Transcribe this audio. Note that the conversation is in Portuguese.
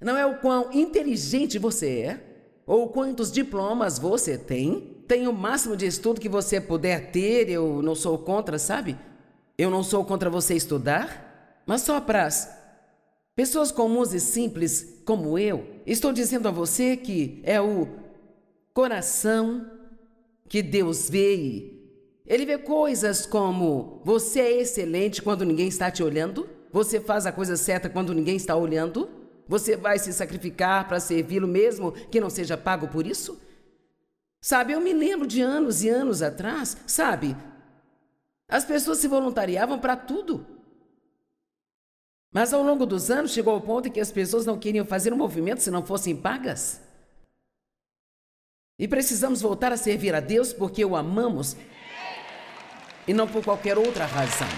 Não é o quão inteligente você é, ou quantos diplomas você tem. Tem o máximo de estudo que você puder ter, eu não sou contra, sabe? Eu não sou contra você estudar, mas só para pessoas comuns e simples como eu, estou dizendo a você que é o coração que Deus vê. Ele vê coisas como você é excelente quando ninguém está te olhando, você faz a coisa certa quando ninguém está olhando, você vai se sacrificar para servi-lo mesmo que não seja pago por isso? Sabe, eu me lembro de anos e anos atrás, sabe? As pessoas se voluntariavam para tudo. Mas ao longo dos anos chegou ao ponto em que as pessoas não queriam fazer um movimento se não fossem pagas. E precisamos voltar a servir a Deus porque o amamos e não por qualquer outra razão.